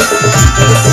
Música